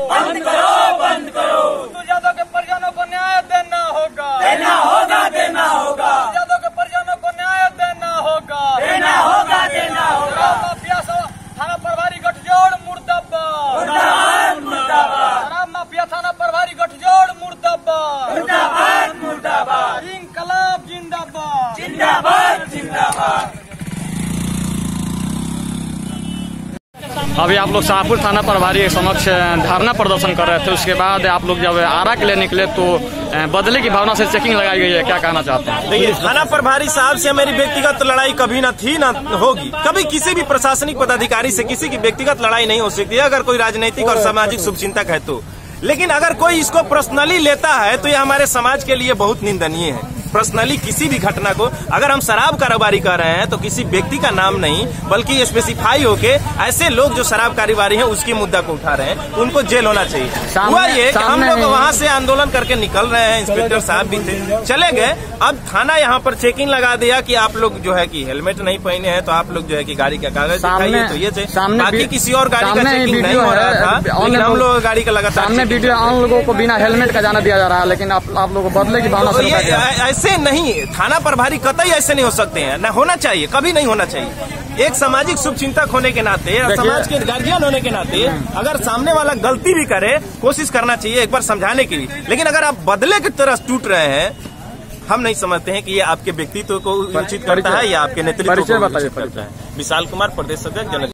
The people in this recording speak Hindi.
बंद करो बंद करो। यादव के परिजनों को न्याय देना होगा। देना होगा देना होगा। यादव के परिजनों को न्याय देना होगा। देना होगा देना होगा। माफिया थाना प्रभारी गठजोड़ मुर्दाबाद। मुर्दाबाद शराब माफिया थाना प्रभारी गठजोड़ मुर्दाबाद। मुर्दाबाद मुर्दाबाद। इंकलाब जिंदाबाद। जिंदाबाद जिंदाबाद। अभी आप लोग शाहपुर थाना प्रभारी के समक्ष धरना प्रदर्शन कर रहे थे। उसके बाद आप लोग जब आरा के लिए निकले तो बदले की भावना से चेकिंग लगाई गई है। क्या कहना चाहते हैं? देखिए, थाना प्रभारी साहब से मेरी व्यक्तिगत लड़ाई कभी ना थी, ना होगी। कभी किसी भी प्रशासनिक पदाधिकारी से किसी की व्यक्तिगत लड़ाई नहीं हो सकती, अगर कोई राजनीतिक और सामाजिक शुभचिंतक है तो। लेकिन अगर कोई इसको पर्सनली लेता है तो यह हमारे समाज के लिए बहुत निंदनीय है। पर्सनली किसी भी घटना को अगर हम शराब कारोबारी कर रहे हैं तो किसी व्यक्ति का नाम नहीं बल्कि स्पेसिफाई होके ऐसे लोग जो शराब कारोबारी हैं उसकी मुद्दा को उठा रहे हैं। उनको जेल होना चाहिए। हुआ ये कि हम लोग वहाँ से आंदोलन करके निकल रहे हैं इंस्पेक्टर साहब भी थे। चले गए। अब थाना यहाँ पर चेकिंग लगा दिया कि आप लोग जो है कि हेलमेट नहीं पहने हैं तो आप लोग जो है कि गाड़ी का कागज़ दिखाइए तो ये थे। बाकी किसी और गाड़ी का चेकिंग नहीं हो रहा था लेकिन हम लोग- गाड़ी का लगातार सामने वीडियो आम लोगों को बिना हेलमेट का जाना दिया जा रहा है लेकिन आप लोगों को बदले की भावना तो से ये रोका गया है। ऐ- ऐसे नहीं थाना प्रभारी कतई ऐसे नहीं हो सकते हैं। न होना चाहिए कभी नहीं होना चाहिए। एक सामाजिक शुभ चिंतक होने के नाते समाज के गार्जियन होने के नाते अगर सामने वाला गलती भी करे कोशिश करना चाहिए एक बार समझाने की भी लेकिन अगर आप बदले की तरह टूट रहे हैं हम नहीं समझते हैं कि ये आपके व्यक्तित्व को उचित करता है या आपके नेतृत्व को उचित करता है। विशाल कुमार प्रदेश अध्यक्ष जन